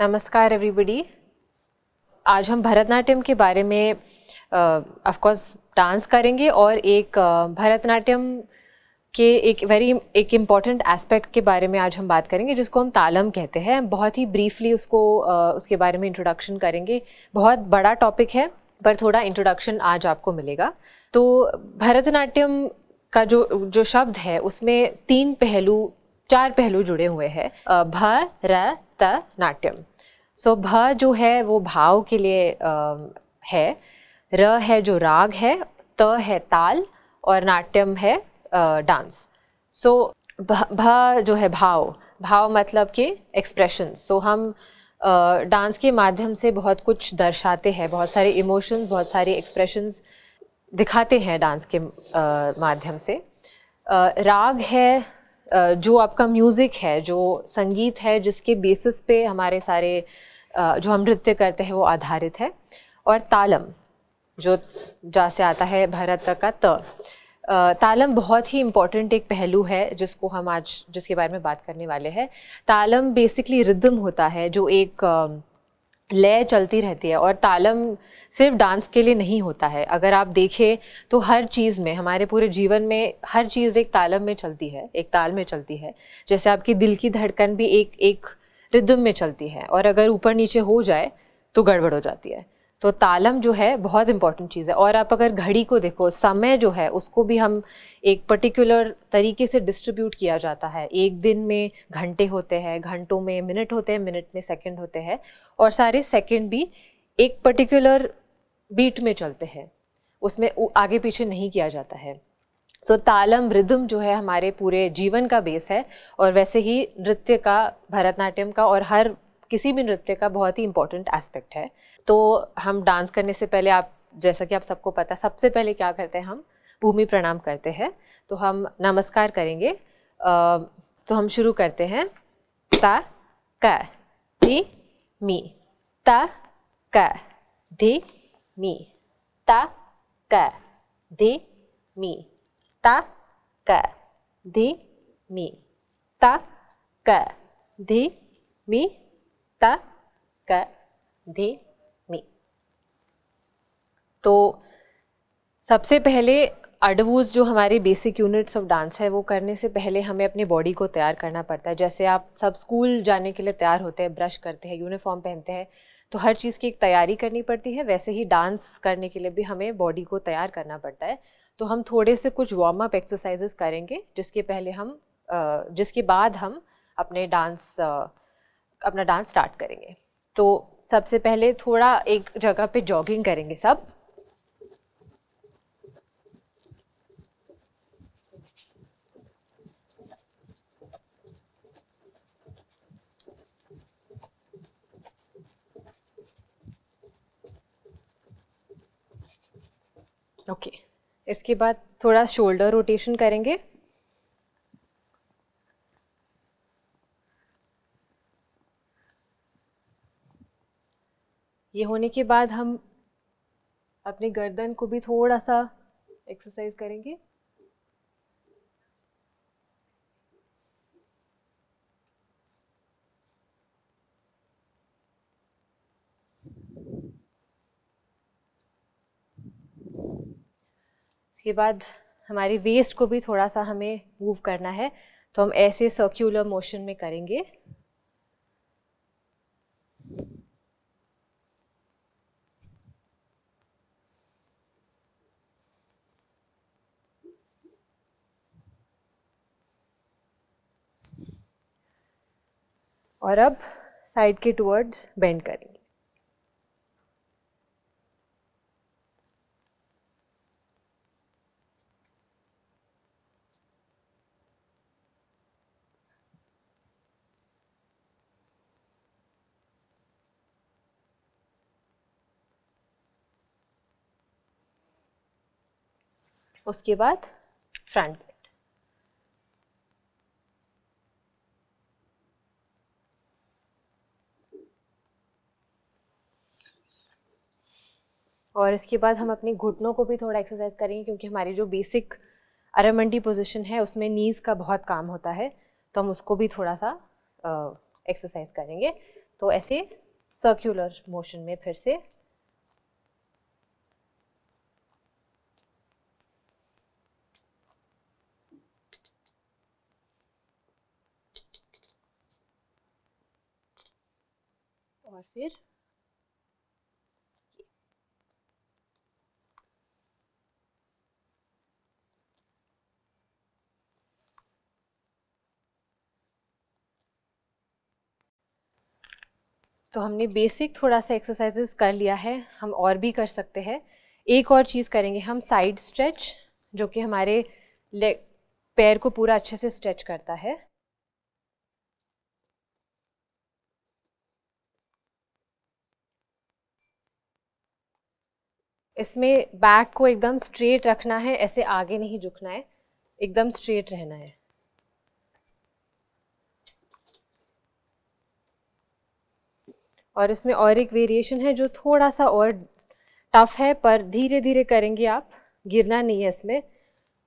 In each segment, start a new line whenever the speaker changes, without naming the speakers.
नमस्कार एवरीबडी आज हम भरतनाट्यम के बारे में ऑफ़ कोर्स डांस करेंगे और एक भरतनाट्यम के एक वेरी एक इंपॉर्टेंट एस्पेक्ट के बारे में आज हम बात करेंगे, जिसको हम तालम कहते हैं। बहुत ही ब्रीफली उसको उसके बारे में इंट्रोडक्शन करेंगे। बहुत बड़ा टॉपिक है, पर थोड़ा इंट्रोडक्शन आज आपको मिलेगा। तो भरतनाट्यम का जो जो शब्द है, उसमें तीन पहलू, चार पहलू जुड़े हुए हैं। भरत नाट्यम सो भ जो है वो भाव के लिए आ, है। र है जो राग है त है ताल और नाट्यम है डांस। सो भ जो है भाव भाव मतलब कि एक्सप्रेशन सो हम डांस के माध्यम से बहुत कुछ दर्शाते हैं बहुत सारे इमोशंस बहुत सारे एक्सप्रेशंस दिखाते हैं डांस के माध्यम से। राग है जो आपका म्यूज़िक है, जो संगीत है, जिसके बेसिस पे हमारे सारे जो हम नृत्य करते हैं, वो आधारित है। और तालम, जो जा से आता है भरत का त। तालम बहुत ही इंपॉर्टेंट एक पहलू है, जिसको हम आज, जिसके बारे में बात करने वाले हैं। तालम बेसिकली रिदम होता है, जो एक लय चलती रहती है और तालम सिर्फ़ डांस के लिए नहीं होता है। अगर आप देखें तो हर चीज़ में, हमारे पूरे जीवन में हर चीज़ एक तालम में चलती है, एक ताल में चलती है। जैसे आपकी दिल की धड़कन भी एक एक रिदम में चलती है और अगर ऊपर नीचे हो जाए तो गड़बड़ हो जाती है। तो तालम जो है बहुत इंपॉर्टेंट चीज़ है। और आप अगर घड़ी को देखो समय जो है उसको भी हम एक पर्टिकुलर तरीके से डिस्ट्रीब्यूट किया जाता है। एक दिन में घंटे होते हैं घंटों में मिनट होते हैं मिनट में सेकंड होते हैं। और सारे सेकंड भी एक पर्टिकुलर बीट में चलते हैं। उसमें आगे पीछे नहीं किया जाता है। सो so, तालम रिदम जो है हमारे पूरे जीवन का बेस है। और वैसे ही नृत्य का भरतनाट्यम का और हर किसी भी नृत्य का बहुत ही इंपॉर्टेंट एस्पेक्ट है। तो हम डांस करने से पहले आप जैसा कि आप सबको पता है सबसे पहले क्या करते हैं हम? भूमि प्रणाम करते हैं। तो हम नमस्कार करेंगे। आ, तो हम शुरू करते हैं। ता क धी मी। ता क धी मी। ता क धी मी। ta ka di mi ta ka di mi ta ka di मी तो सबसे पहले अडवूज जो हमारे बेसिक यूनिट्स ऑफ़ डांस है, वो करने से पहले हमें अपनी बॉडी को तैयार करना पड़ता है। जैसे आप सब स्कूल जाने के लिए तैयार होते हैं ब्रश करते हैं यूनिफॉर्म पहनते हैं तो हर चीज़ की एक तैयारी करनी पड़ती है। वैसे ही डांस करने के लिए भी हमें बॉडी को तैयार करना पड़ता है। तो हम थोड़े से कुछ वार्म अप एक्सरसाइजेस करेंगे, जिसके पहले हम जिसके बाद हम अपने डांस अपना डांस स्टार्ट करेंगे। तो सबसे पहले थोड़ा एक जगह पे जॉगिंग करेंगे सब। Okay okay. इसके बाद थोड़ा शोल्डर रोटेशन करेंगे ये होने के बाद हम अपने गर्दन को भी थोड़ा सा एक्सरसाइज करेंगे इसके बाद हमारी वेस्ट को भी थोड़ा सा हमें मूव करना है तो हम ऐसे सर्क्यूलर मोशन में करेंगे। और अब साइड के टुवर्ड्स बेंड करेंगे उसके बाद फ्रंट बेंड और इसके बाद हम अपने घुटनों को भी थोड़ा एक्सरसाइज करेंगे, क्योंकि हमारी जो बेसिक अरमंडी पोजीशन है, उसमें नीज का बहुत काम होता है तो हम उसको भी थोड़ा सा एक्सरसाइज करेंगे। तो ऐसे सर्कुलर मोशन में फिर से और फिर। तो हमने बेसिक थोड़ा सा एक्सरसाइजेस कर लिया है, हम और भी कर सकते हैं। एक और चीज़ करेंगे हम साइड स्ट्रेच जो कि हमारे पैर को पूरा अच्छे से स्ट्रेच करता है। इसमें बैक को एकदम स्ट्रेट रखना है, ऐसे आगे नहीं झुकना है, एकदम स्ट्रेट रहना है। और इसमें और एक वेरिएशन है जो थोड़ा सा और टफ है, पर धीरे धीरे करेंगे आप, गिरना नहीं है इसमें।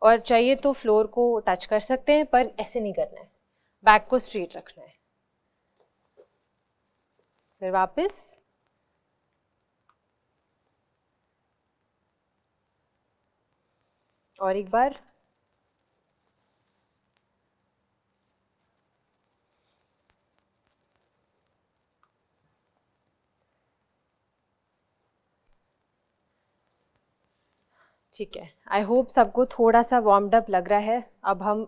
और चाहिए तो फ्लोर को टच कर सकते हैं, पर ऐसे नहीं करना है। बैक को स्ट्रेट रखना है। फिर वापस और एक बार। ठीक है। आई होप सबको थोड़ा सा वार्म अप लग रहा है। अब हम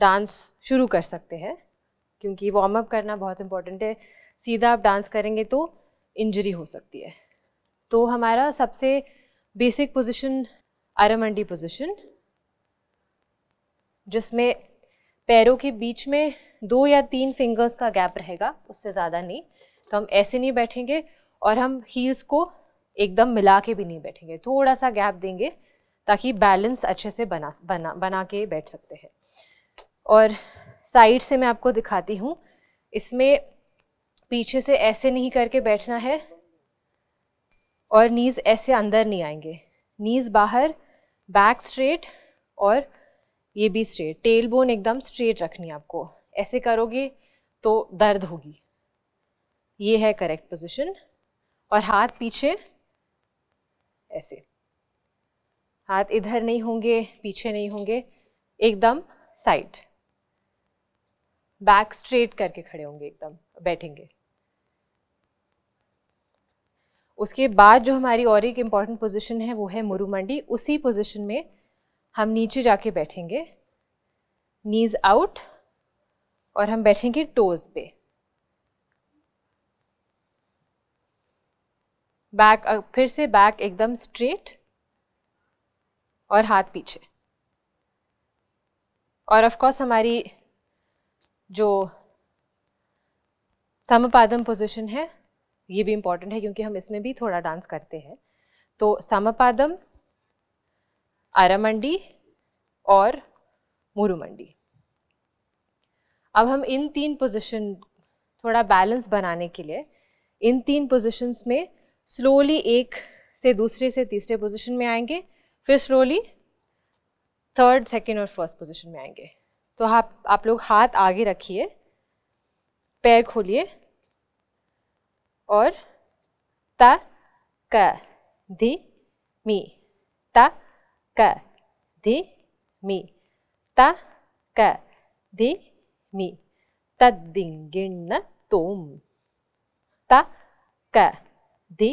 डांस शुरू कर सकते हैं, क्योंकि वार्म अप करना बहुत इम्पोर्टेंट है। सीधा आप डांस करेंगे तो इंजरी हो सकती है। तो हमारा सबसे बेसिक पोजीशन अरमंडी पोजीशन जिसमें पैरों के बीच में दो या तीन फिंगर्स का गैप रहेगा, उससे ज़्यादा नहीं। तो हम ऐसे नहीं बैठेंगे और हम हील्स को एकदम मिला के भी नहीं बैठेंगे। थोड़ा सा गैप देंगे ताकि बैलेंस अच्छे से बना बना बना के बैठ सकते हैं। और साइड से मैं आपको दिखाती हूँ, इसमें पीछे से ऐसे नहीं करके बैठना है और नीज ऐसे अंदर नहीं आएँगे। नीज बाहर बैक स्ट्रेट और ये भी स्ट्रेट टेल बोन एकदम स्ट्रेट रखनी है आपको. ऐसे करोगे तो दर्द होगी. ये है करेक्ट पोजीशन और हाथ पीछे ऐसे. हाथ इधर नहीं होंगे, पीछे नहीं होंगे. एकदम साइड बैक स्ट्रेट करके खड़े होंगे एकदम. बैठेंगे. उसके बाद जो हमारी और एक इंपॉर्टेंट पोजीशन है, वो है मुरुमंडी। उसी पोजीशन में हम नीचे जाके बैठेंगे नीज आउट और हम बैठेंगे टोज पे। बैक फिर से बैक एकदम स्ट्रेट और हाथ पीछे। और ऑफ़ कोर्स हमारी जो समपादम पोजीशन है ये भी इंपॉर्टेंट है क्योंकि हम इसमें भी थोड़ा डांस करते हैं। तो समपादम अरमंडी और मुरुमंडी अब हम इन तीन पोजीशन थोड़ा बैलेंस बनाने के लिए, इन तीन पोजीशंस में स्लोली एक से दूसरे से तीसरे पोजीशन में आएँगे, फिर स्लोली थर्ड सेकेंड और फ़र्स्ट पोजीशन में आएँगे। तो आप आप लोग हाथ आगे रखिए, पैर खोलिए और त क धि मी। त क धि मी। त क धि मी। तद्दिंगिण्ण तोम। त क धि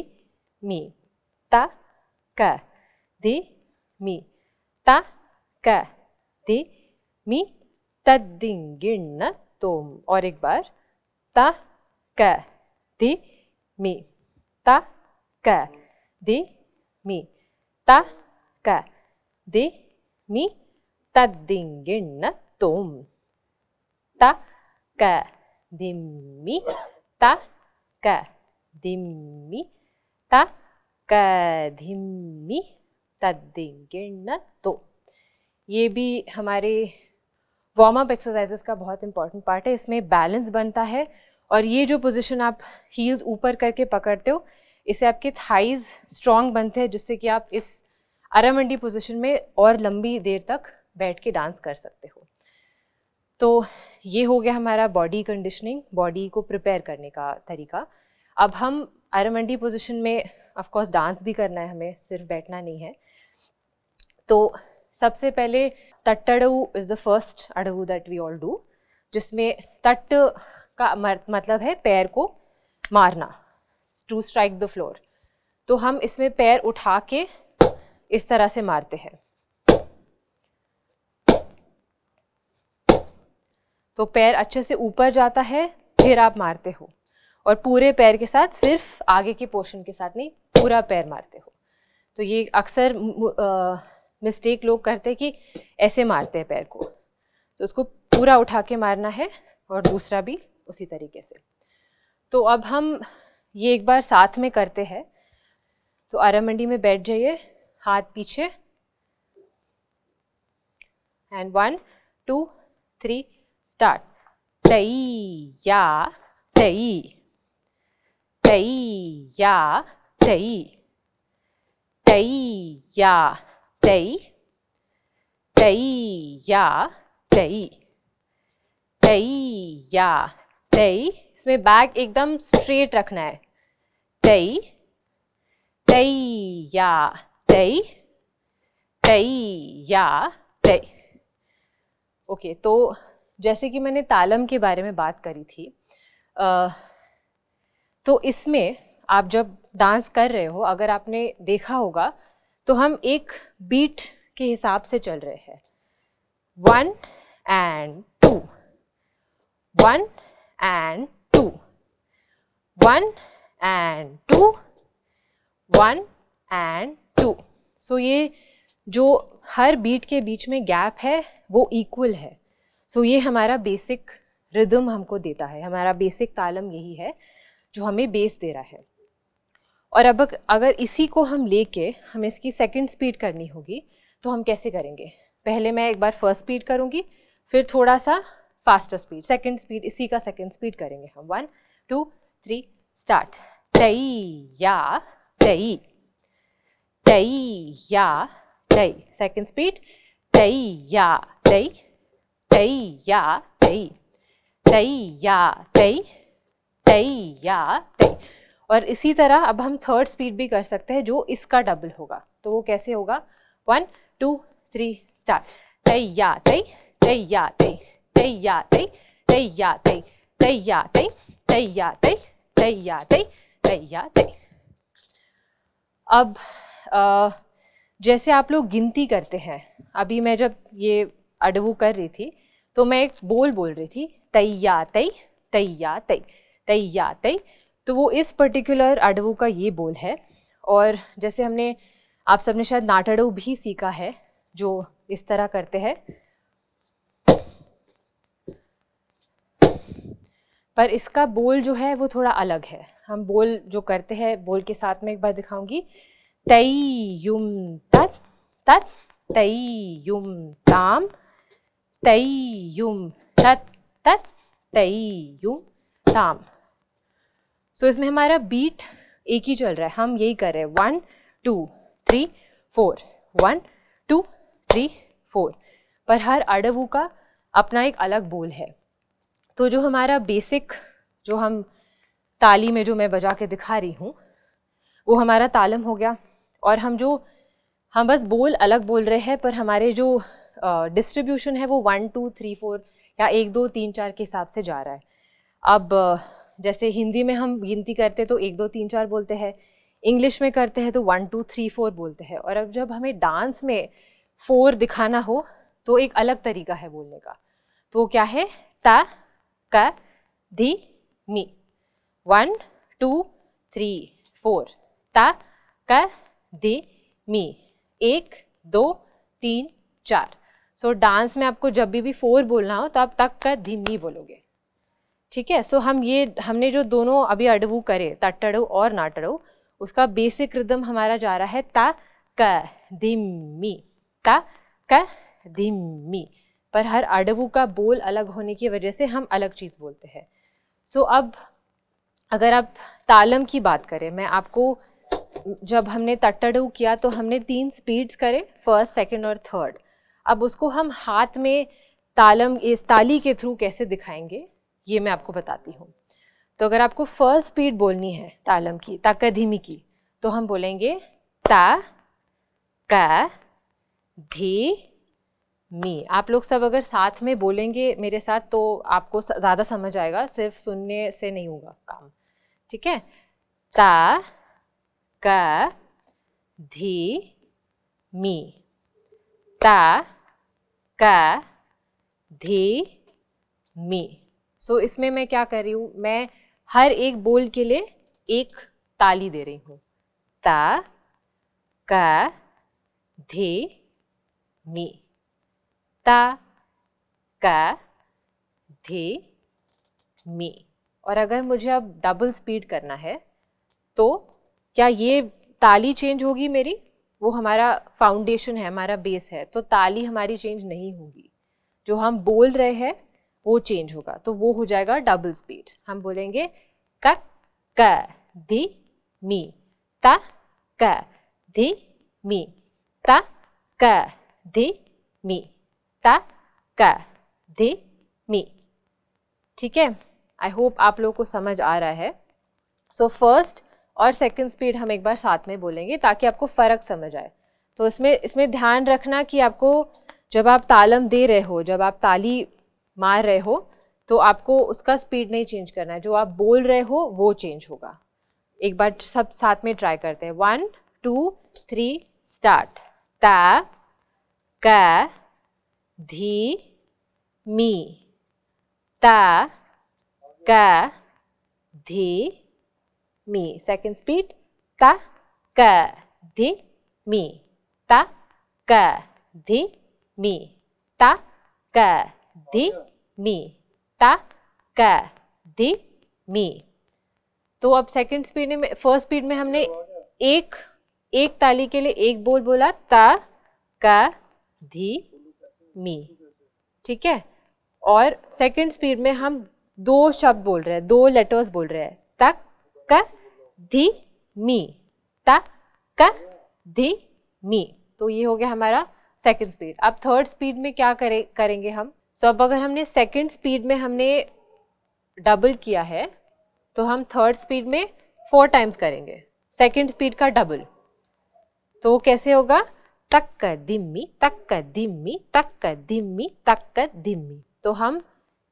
मी। त क धि मी। ta का दि मी। तद्दिंगिण तोम। और एक बार, ता क दि मी ता क दि मी ता क दि मी तद्दिंगिण तोम ता क दिम्मी ता क दिम्मी ता क धिम्मी तद्दिंगिण तो ये भी हमारे वार्म अप एक्सरसाइजेस का बहुत इंपॉर्टेंट पार्ट है। इसमें बैलेंस बनता है। और ये जो पोजीशन आप हील्स ऊपर करके पकड़ते हो इससे आपके थाइज स्ट्रॉन्ग बनते हैं, जिससे कि आप इस अरामंडी पोजीशन में और लंबी देर तक बैठ के डांस कर सकते हो। तो ये हो गया हमारा बॉडी कंडीशनिंग बॉडी को प्रिपेयर करने का तरीका। अब हम आयरमंडी पोजिशन में ऑफकोर्स डांस भी करना है, हमें सिर्फ़ बैठना नहीं है। तो सबसे पहले tattadu is the first adavu that we all do जिसमें तट का मतलब है पैर को मारना टू स्ट्राइक द फ्लोर तो हम इसमें पैर उठा के इस तरह से मारते हैं। तो पैर अच्छे से ऊपर जाता है, फिर आप मारते हो। और पूरे पैर के साथ सिर्फ़ आगे के पोर्शन के साथ नहीं, पूरा पैर मारते हो। तो ये अक्सर मिस्टेक लोग करते हैं कि ऐसे मारते हैं पैर को। तो उसको पूरा उठा के मारना है और दूसरा भी उसी तरीके से। तो अब हम ये एक बार साथ में करते हैं। तो आरामंडी में बैठ जाइए, हाथ पीछे। And one two three start तई या तई। तई या तई। तई या तई। तई या तई। तई या तई इसमें बैक एकदम स्ट्रेट रखना है। तई तई या तई तई या तई। ओके तो जैसे कि मैंने तालम के बारे में बात करी थी आ, तो इसमें आप जब डांस कर रहे हो अगर आपने देखा होगा तो हम एक बीट के हिसाब से चल रहे हैं। One and two one and two one and two one and two so ये जो हर बीट के बीच में गैप है, वो इक्वल है. सो so, ये हमारा बेसिक रिदम हमको देता है. हमारा बेसिक तालम यही है, जो हमें बेस दे रहा है. और अब अगर इसी को हम लेके हमें इसकी सेकंड स्पीड करनी होगी तो हम कैसे करेंगे? पहले मैं एक बार फ़र्स्ट स्पीड करूँगी, फिर थोड़ा सा फास्टर स्पीड सेकंड स्पीड इसी का सेकंड स्पीड करेंगे हम. वन टू थ्री स्टार्ट तई या तई तई या तई. सेकंड स्पीड तई या तई तई या तई तई या तई तई या तई. और इसी तरह अब हम थर्ड स्पीड भी कर सकते हैं जो इसका डबल होगा. तो वो कैसे होगा? वन टू थ्री स्टार्ट तई या तई तई या तई. तई तई तई तई तई तई अब जैसे आप लोग गिनती करते हैं, अभी मैं जब ये अडवू कर रही थी तो मैं एक बोल बोल रही थी तैया तई तैया तई तैया तई। तो वो इस पर्टिकुलर अडवू का ये बोल है, और जैसे हमने, आप सबने शायद नाटड़ू भी सीखा है, जो इस तरह करते हैं। पर इसका बोल जो है वो थोड़ा अलग है। हम बोल जो करते हैं, बोल के साथ में एक बार दिखाऊँगी। तई युम तत् तत् तई युम ताम तई युम तत् तत् तई युम ताम। सो इसमें हमारा बीट एक ही चल रहा है। हम यही कर रहे हैं। One two three four one two three four पर हर अडवू का अपना एक अलग बोल है। तो जो हमारा बेसिक जो हम ताली में जो मैं बजा के दिखा रही हूँ, वो हमारा तालम हो गया। और हम जो, हम बस बोल अलग बोल रहे हैं, पर हमारे जो डिस्ट्रीब्यूशन है वो वन टू थ्री फोर या एक, दो, तीन, चार के हिसाब से जा रहा है। अब, जैसे हिंदी में हम गिनती करते तो एक, दो, तीन, चार बोलते हैं, इंग्लिश में करते हैं तो वन टू थ्री फोर बोलते हैं। और अब जब हमें डांस में फोर दिखाना हो तो एक अलग तरीका है बोलने का। तो क्या है? ता क मी। वन टू थ्री फोर ता क दी मी। एक दो तीन चार। सो so, डांस में आपको जब भी भी फोर बोलना हो तो आप तक का धीमी बोलोगे। ठीक है? सो हम ये हमने जो दोनों अभी अडवू करे तटड़ू और नाटड़ू उसका बेसिक रिदम हमारा जा रहा है ता क दिम्मी ता क दिम्मी पर हर अडवू का बोल अलग होने की वजह से हम अलग चीज़ बोलते हैं। सो so, अब अगर आप तालम की बात करें मैं आपको जब हमने तट्टड़ू किया तो हमने तीन स्पीड्स करे फ़र्स्ट सेकंड और थर्ड अब उसको हम हाथ में तालम इस ताली के थ्रू कैसे दिखाएँगे ये मैं आपको बताती हूँ। तो अगर आपको फ़र्स्ट स्पीड बोलनी है तालम की ताका धीमी की तो हम बोलेंगे ता का धी मी आप लोग सब अगर साथ में बोलेंगे मेरे साथ तो आपको ज़्यादा समझ आएगा सिर्फ़ सुनने से नहीं होगा काम। ठीक है? ता का धी मी। ता का धी मी। सो so, इसमें मैं क्या कर रही हूँ? मैं हर एक बोल के लिए एक ताली दे रही हूँ। ता का धी मी। ता, का, धी, मी। और अगर मुझे अब डबल स्पीड करना है तो क्या ये ताली चेंज होगी मेरी? वो हमारा फाउंडेशन है, हमारा बेस है। तो ताली हमारी चेंज नहीं होगी। जो हम बोल रहे हैं, वो चेंज होगा। तो वो हो जाएगा डबल स्पीड हम बोलेंगे क क दी मी। त, क दी मी। त, क दी मी। क दी मी। ठीक है? आई होप आप लोगों को समझ आ रहा है। सो so, फ़र्स्ट और सेकंड स्पीड हम एक बार साथ में बोलेंगे ताकि आपको फ़र्क समझ आए। तो इसमें इसमें ध्यान रखना कि आपको जब आप तालम दे रहे हो जब आप ताली मार रहे हो तो आपको उसका स्पीड नहीं चेंज करना है। जो आप बोल रहे हो वो चेंज होगा। एक बार सब साथ में ट्राई करते हैं। वन टू थ्री स्टार्ट ता क धी, मी. ता, क, धी, मी. सेकंड स्पीड का क, धी, मी. ता, क, धी, मी. ता, क, धी, मी. ता, क, धी, मी. तो अब सेकंड स्पीड में फ़र्स्ट स्पीड में हमने एक एक ताली के लिए एक बोल बोला, ता, क, धी मी ठीक है? और सेकंड स्पीड में हम दो शब्द बोल रहे हैं, दो लेटर्स बोल रहे हैं। तक, क, धी, मी। तक, क, धी, मी। तो ये हो गया हमारा सेकंड स्पीड अब थर्ड स्पीड में क्या करे, करेंगे हम? सो अब अगर हमने सेकंड स्पीड में हमने डबल किया है तो हम थर्ड स्पीड में फोर टाइम्स करेंगे। सेकंड स्पीड का डबल तो कैसे होगा? तक दिम्मी तक दिम्मी तक दिम्मी तक दिम्मी तो हम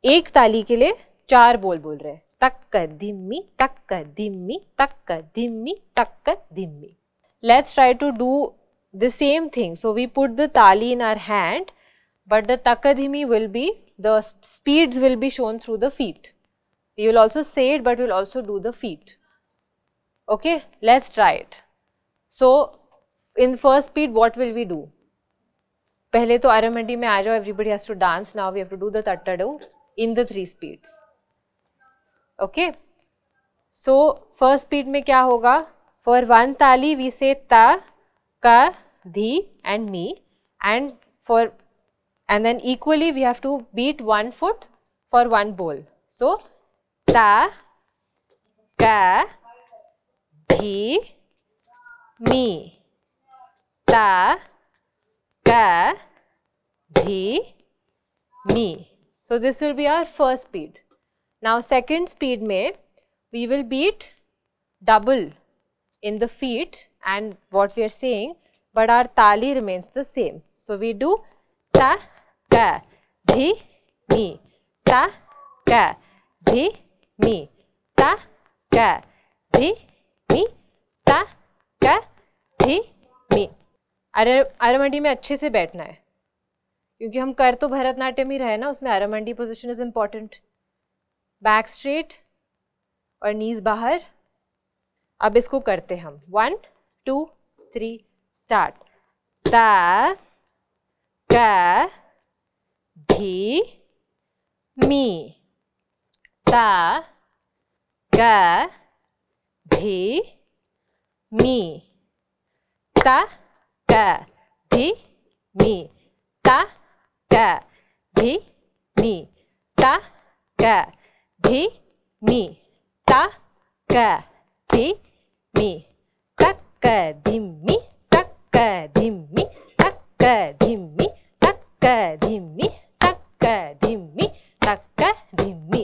एक ताली के लिए चार बोल बोल रहे हैं। तक दिम्मी तक दिम्मी तक दिम्मी तक दिम्मी let's try to do the same thing so we put the tali in our hand but the तक धिमी will be the speeds will be shown through the feet we will also say it but will also do the feet okay let's try it so in first speed what will we do पहले तो आरएमडी में आ जाओ everybody has to dance now we have to do the do in the three speeds okay so first speed में क्या होगा? For one ताली वी से ता का धी and me and for and then equally we have to beat one foot for one bol so ता का धी मी ta, ka, dhi, me. So, this will be our first speed. Now, second speed may we will beat double in the feet and what we are saying but our tali remains the same. So we do ta ka dhi mi ta ka dhi mi ta ka dhi mi ta ka dhi mi अरमंडी में अच्छे से बैठना है। क्योंकि हम कर तो भरतनाट्यम ही रहे ना, उसमें aramandi position is important back straight और नीज बाहर। अब इसको करते हम। वन टू थ्री स्टार्ट ता का भी, मी। ता का भी, मी। ता ka dhi mi ta ka dhi mi ta ka dhi mi ta ka dhi mi ta ka dhi mi ta ka dhi mi ta ka dhi mi ta ka dhi mi ta ka dhi mi ta ka dhi mi